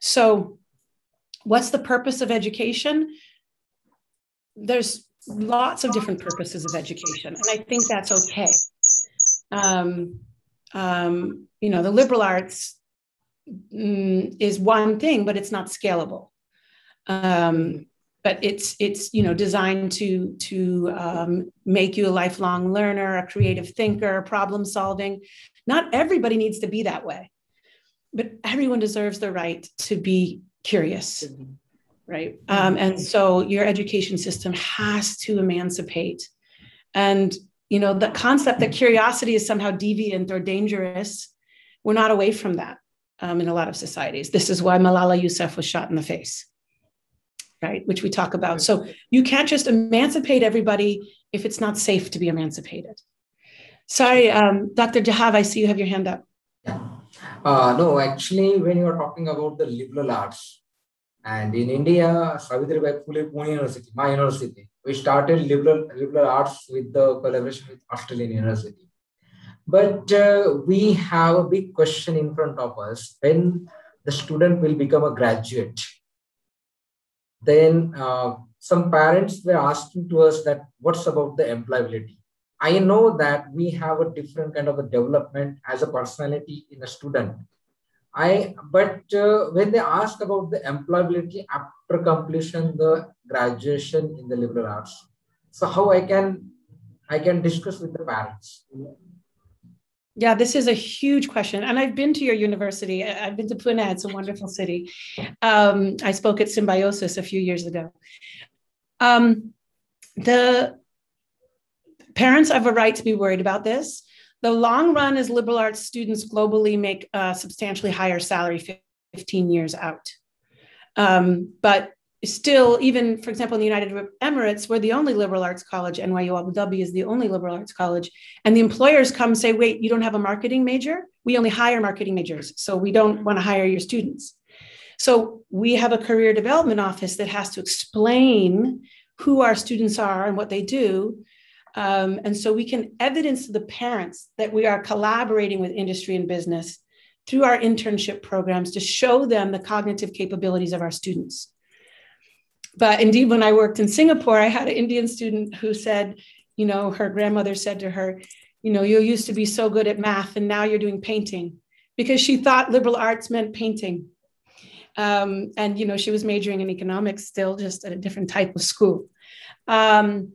So what's the purpose of education? There's lots of different purposes of education, and I think that's okay. Um, um, you know, the liberal arts mm, is one thing, but it's not scalable. Um, but it's it's you know designed to to um, make you a lifelong learner, a creative thinker, problem solving. Not everybody needs to be that way, but everyone deserves the right to be curious, right? Um, and so your education system has to emancipate, and you know the concept that curiosity is somehow deviant or dangerous. We're not away from that um, in a lot of societies. This is why Malala Yousaf was shot in the face right? Which we talk about. So you can't just emancipate everybody if it's not safe to be emancipated. Sorry, um, Dr. Jadhav, I see you have your hand up. Uh, no, actually, when you are talking about the liberal arts, and in India, Savitribai Phule Pune University, my university, we started liberal liberal arts with the collaboration with Australian University. But uh, we have a big question in front of us when the student will become a graduate then uh, some parents were asking to us that what's about the employability? I know that we have a different kind of a development as a personality in a student. I but uh, when they ask about the employability after completion the graduation in the liberal arts. So how i can i can discuss with the parents yeah, this is a huge question. And I've been to your university. I've been to Pune. It's a wonderful city. Um, I spoke at Symbiosis a few years ago. Um, the parents have a right to be worried about this. The long run is liberal arts students globally make a substantially higher salary 15 years out. Um, but still, even for example, in the United Emirates, we're the only liberal arts college. NYU Abu Dhabi is the only liberal arts college. And the employers come say, wait, you don't have a marketing major? We only hire marketing majors. So we don't want to hire your students. So we have a career development office that has to explain who our students are and what they do. Um, and so we can evidence to the parents that we are collaborating with industry and business through our internship programs to show them the cognitive capabilities of our students but indeed, when I worked in Singapore, I had an Indian student who said, you know, her grandmother said to her, you know, you used to be so good at math and now you're doing painting because she thought liberal arts meant painting. Um, and, you know, she was majoring in economics still, just at a different type of school. Um,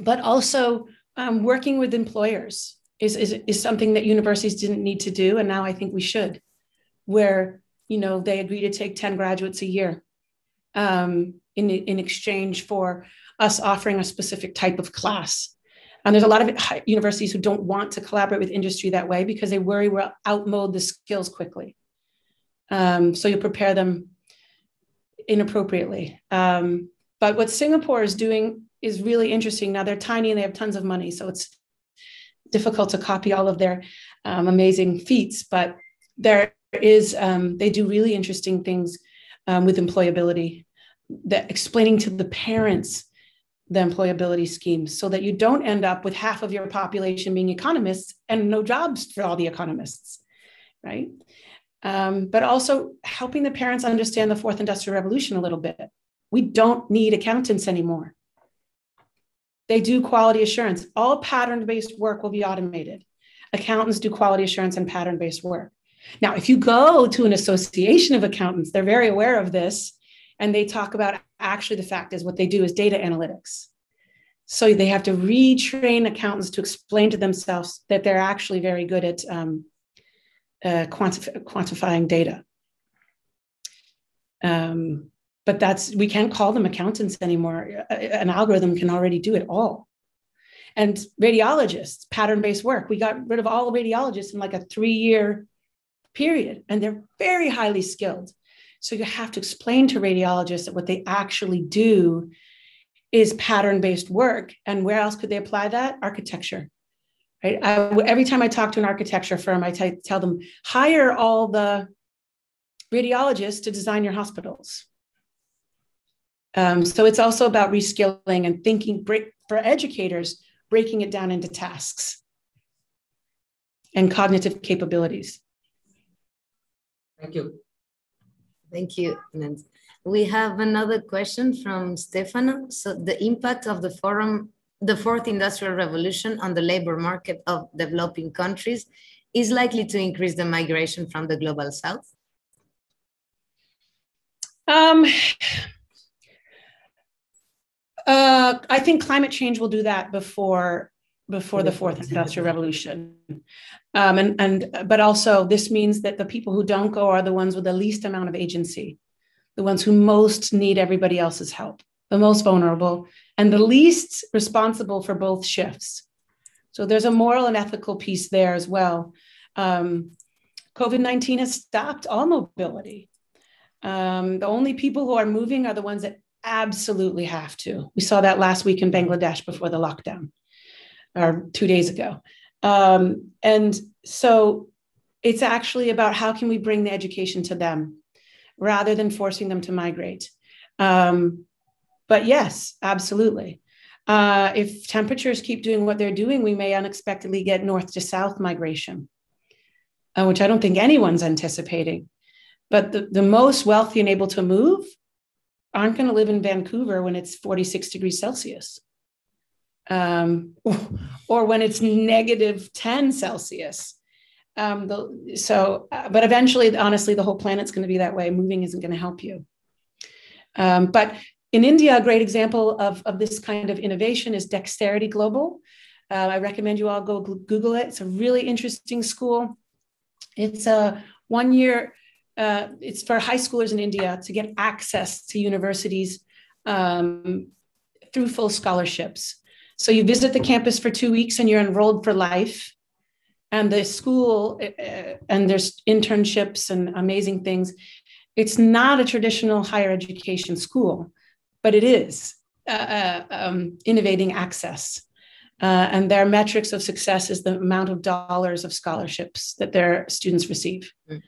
but also um, working with employers is, is, is something that universities didn't need to do. And now I think we should, where, you know, they agree to take 10 graduates a year. Um, in, in exchange for us offering a specific type of class. And there's a lot of universities who don't want to collaborate with industry that way because they worry we'll outmode the skills quickly. Um, so you prepare them inappropriately. Um, but what Singapore is doing is really interesting. Now they're tiny and they have tons of money, so it's difficult to copy all of their um, amazing feats. But there is um, they do really interesting things um, with employability that explaining to the parents the employability schemes so that you don't end up with half of your population being economists and no jobs for all the economists, right? Um, but also helping the parents understand the fourth industrial revolution a little bit. We don't need accountants anymore. They do quality assurance. All pattern based work will be automated. Accountants do quality assurance and pattern based work. Now, if you go to an association of accountants, they're very aware of this and they talk about actually the fact is what they do is data analytics. So they have to retrain accountants to explain to themselves that they're actually very good at um, uh, quantif- quantifying data. Um, but that's we can't call them accountants anymore. An algorithm can already do it all. And radiologists pattern-based work we got rid of all radiologists in like a three-year period and they're very highly skilled so you have to explain to radiologists that what they actually do is pattern-based work and where else could they apply that architecture right I, every time i talk to an architecture firm I t- tell them hire all the radiologists to design your hospitals um, so it's also about reskilling and thinking break, for educators, breaking it down into tasks and cognitive capabilities. Thank you. Thank you. We have another question from Stefano. So the impact of the forum, the fourth industrial revolution on the labor market of developing countries is likely to increase the migration from the global south? Um, uh, I think climate change will do that before before the fourth industrial revolution. Um, and and but also this means that the people who don't go are the ones with the least amount of agency the ones who most need everybody else's help the most vulnerable and the least responsible for both shifts. So there's a moral and ethical piece there as well. Um, covid-19 has stopped all mobility. Um, the only people who are moving are the ones that absolutely have to. We saw that last week in Bangladesh before the lockdown, or two days ago. Um, and so it's actually about how can we bring the education to them rather than forcing them to migrate. Um, but yes, absolutely. Uh, if temperatures keep doing what they're doing, we may unexpectedly get north to south migration, uh, which I don't think anyone's anticipating. But the, the most wealthy and able to move aren't going to live in Vancouver when it's 46 degrees Celsius um, or when it's negative 10 Celsius. Um, the, so, uh, but eventually, honestly, the whole planet's going to be that way. Moving isn't going to help you. Um, but in India, a great example of, of this kind of innovation is Dexterity Global. Uh, I recommend you all go Google it. It's a really interesting school. It's a one year uh, it's for high schoolers in India to get access to universities um, through full scholarships. So you visit the campus for two weeks and you're enrolled for life. And the school, uh, uh and there's internships and amazing things. It's not a traditional higher education school, but it is uh, uh um, innovating access. Uh, and their metrics of success is the amount of dollars of scholarships that their students receive. Mm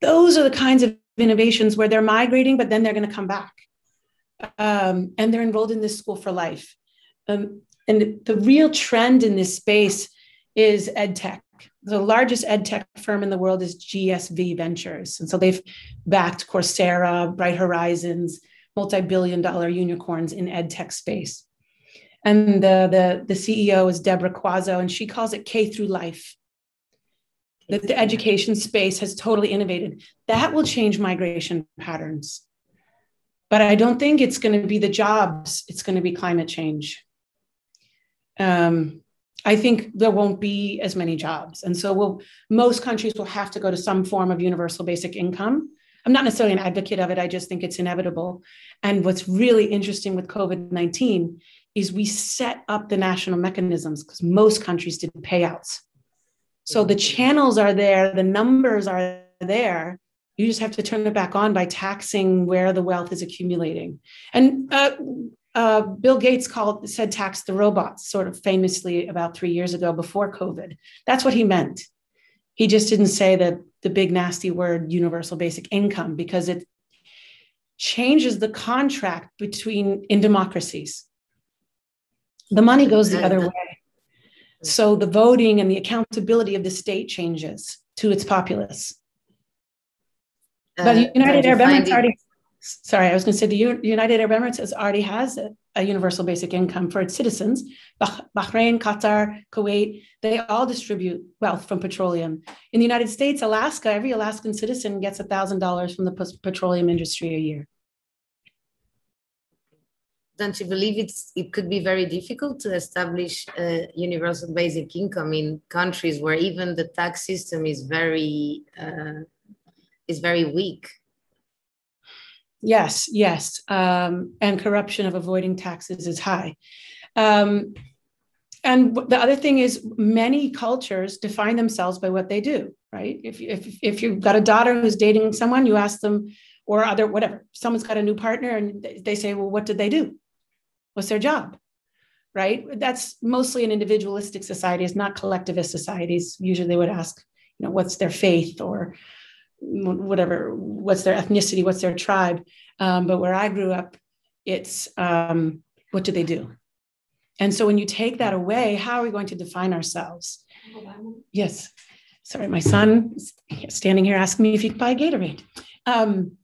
those are the kinds of innovations where they're migrating, but then they're going to come back. Um, and they're enrolled in this school for life. Um, and the real trend in this space is ed tech. The largest ed tech firm in the world is GSV Ventures. And so they've backed Coursera, Bright Horizons, multi billion dollar unicorns in ed tech space. And the, the, the CEO is Deborah Quazzo, and she calls it K through life that the education space has totally innovated. That will change migration patterns. But I don't think it's going to be the jobs, it's going to be climate change. Um, I think there won't be as many jobs. And so we'll, most countries will have to go to some form of universal basic income. I'm not necessarily an advocate of it, I just think it's inevitable. And what's really interesting with COVID 19 is we set up the national mechanisms because most countries did payouts. So the channels are there, the numbers are there. You just have to turn it back on by taxing where the wealth is accumulating. And uh, uh, Bill Gates called said tax the robots, sort of famously about three years ago before COVID. That's what he meant. He just didn't say that the big nasty word universal basic income because it changes the contract between in democracies. The money goes the other way. So the voting and the accountability of the state changes to its populace. Uh, but the United Arab Emirates already, sorry, I was going to say the United Arab Emirates already has a, a, universal basic income for its citizens. Bah- Bahrain, Qatar, Kuwait, they all distribute wealth from petroleum. In the United States, Alaska, every Alaskan citizen gets $1,000 from the petroleum industry a year don't you believe it's it could be very difficult to establish a universal basic income in countries where even the tax system is very uh, is very weak Yes, yes. Um, and corruption of avoiding taxes is high. Um, and the other thing is many cultures define themselves by what they do, right? If, if, if you've got a daughter who's dating someone, you ask them, or other, whatever, someone's got a new partner and they say, well, what did they do? What's their job? Right? That's mostly an individualistic society, it's not collectivist societies. Usually they would ask, you know, what's their faith or whatever, what's their ethnicity, what's their tribe. Um, but where I grew up, it's um, what do they do? And so when you take that away, how are we going to define ourselves? Yes. Sorry, my son standing here asking me if he can buy a Gatorade. Um,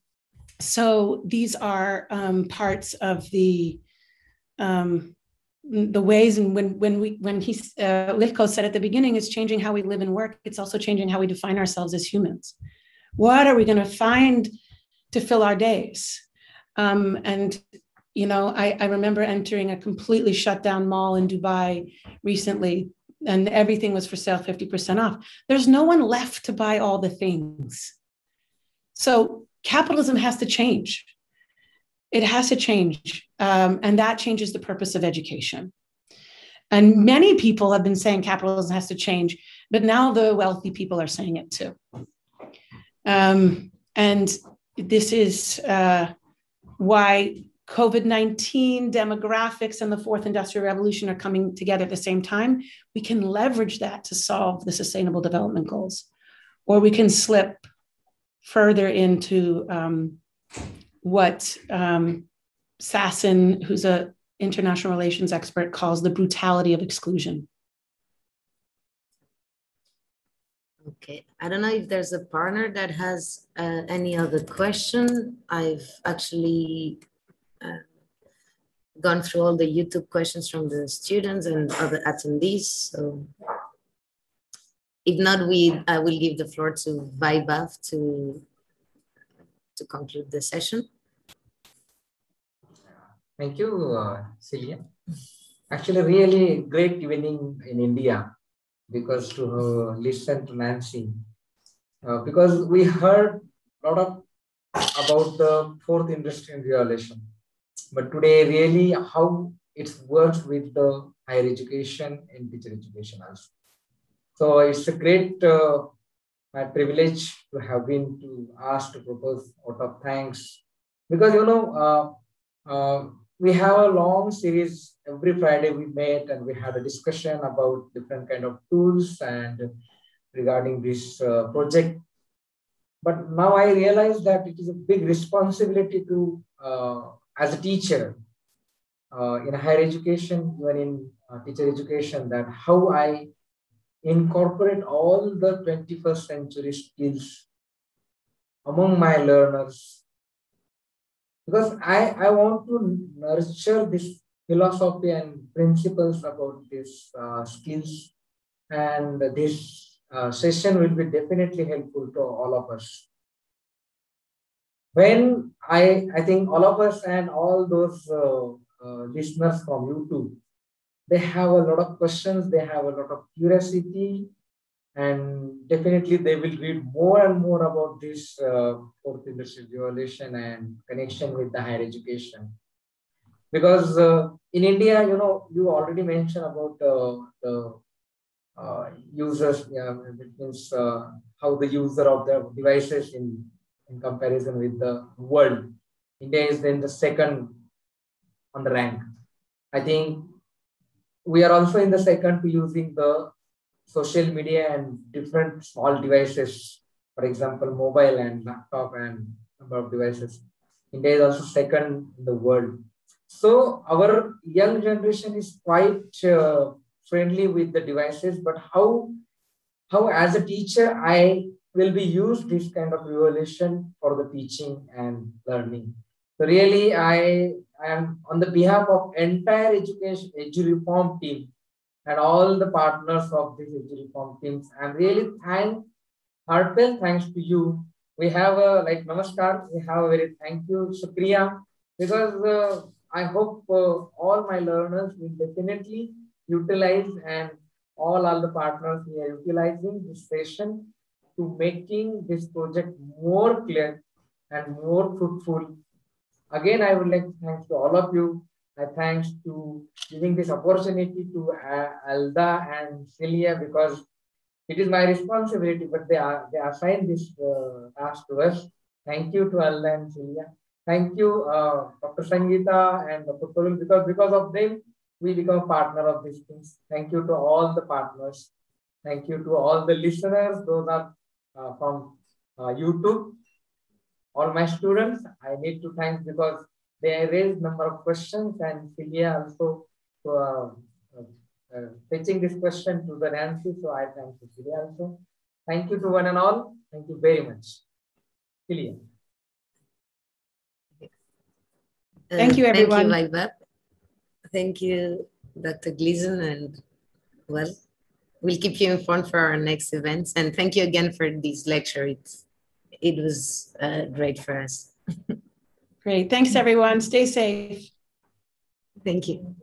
so these are um, parts of the um, the ways and when when we when he uh, said at the beginning it's changing how we live and work. It's also changing how we define ourselves as humans. What are we going to find to fill our days? Um, and you know, I, I remember entering a completely shut down mall in Dubai recently, and everything was for sale 50% off. There's no one left to buy all the things. So capitalism has to change. It has to change. Um, and that changes the purpose of education. And many people have been saying capitalism has to change, but now the wealthy people are saying it too. Um, and this is uh, why COVID 19 demographics and the fourth industrial revolution are coming together at the same time. We can leverage that to solve the sustainable development goals, or we can slip further into um, what um, Sassen, who's an international relations expert, calls the brutality of exclusion. Okay, I don't know if there's a partner that has uh, any other question. I've actually uh, gone through all the YouTube questions from the students and other attendees. So if not, we I will give the floor to Vaibhav to, to conclude the session. Thank you, uh, Celia. Actually, really great evening in India because to uh, listen to Nancy, uh, because we heard a lot of about the fourth industrial revolution. But today, really, how it works with the higher education and teacher education also. So it's a great uh, my privilege to have been to ask to propose out of thanks. Because you know uh, uh, we have a long series every Friday we met and we had a discussion about different kind of tools and regarding this uh, project. But now I realize that it is a big responsibility to uh, as a teacher uh, in higher education, even in uh, teacher education, that how I incorporate all the 21st century skills among my learners. Because I, I want to nurture this philosophy and principles about these uh, skills. And this uh, session will be definitely helpful to all of us. When I, I think all of us and all those uh, uh, listeners from YouTube, they have a lot of questions, they have a lot of curiosity, and definitely they will read more and more about this uh, fourth industrial revolution and connection with the higher education. Because uh, in India, you know, you already mentioned about uh, the uh, users, yeah, it means uh, how the user of the devices in in comparison with the world. India is then the second on the rank. I think we are also in the second to using the social media and different small devices, for example, mobile and laptop and number of devices. India is also second in the world. So our young generation is quite uh, friendly with the devices, but how, how as a teacher, I will be used this kind of revolution for the teaching and learning. So really, I I am on the behalf of entire education edu reform team and all the partners of this edu reform teams. I'm really thank heartfelt thanks to you. We have a like namaskar. We have a very thank you, shukriya, because uh, I hope uh, all my learners will definitely utilize and all all the partners we are utilizing this session to making this project more clear and more fruitful again, I would like to thank to all of you. I thanks to giving this opportunity to uh, Alda and Celia because it is my responsibility, but they are they assigned this uh, task to us. Thank you to Alda and Celia. Thank you, uh, Dr. Sangeeta and Dr. Purul, because because of them, we become partner of these things. Thank you to all the partners. Thank you to all the listeners, those are uh, from uh, YouTube. All my students, I need to thank because they raised number of questions and Celia also uh, uh, fetching this question to the Nancy. So I thank you, Celia also. Thank you to one and all. Thank you very much. Celia. Thank you, everyone. Thank you, Vaibhav. Thank you, Dr. Gleason, and well, we'll keep you informed for our next events. And thank you again for this lecture. It's, it was uh, great for us. Great. Thanks, everyone. Stay safe. Thank you.